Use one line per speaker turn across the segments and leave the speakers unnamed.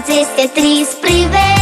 aceste trei privești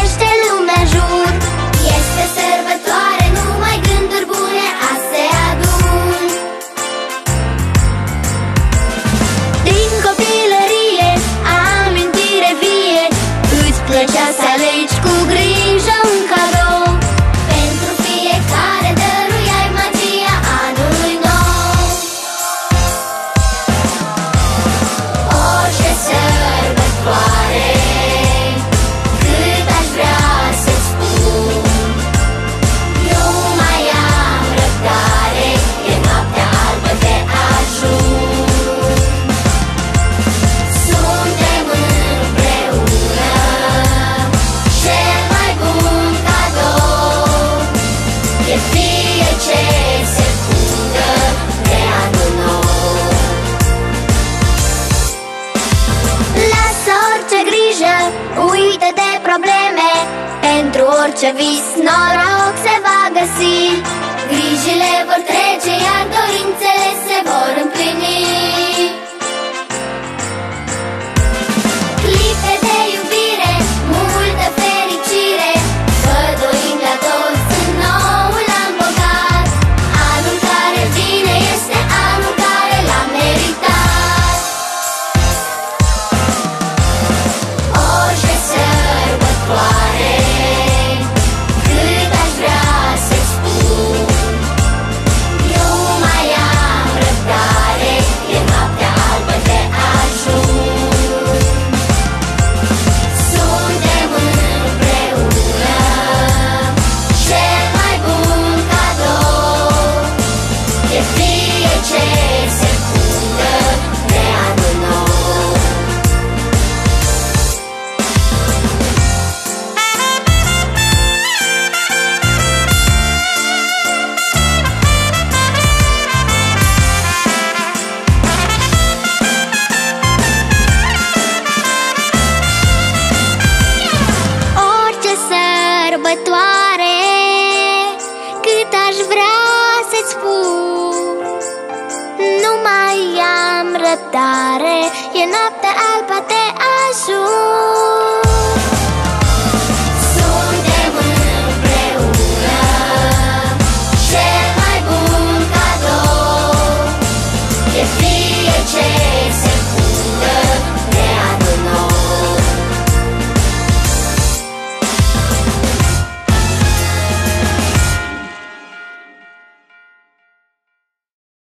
grijă, uită de probleme. Pentru orice vis noroc se va găsi. Grijile vor trece. Mai am răbdare. E noaptea albă de ajun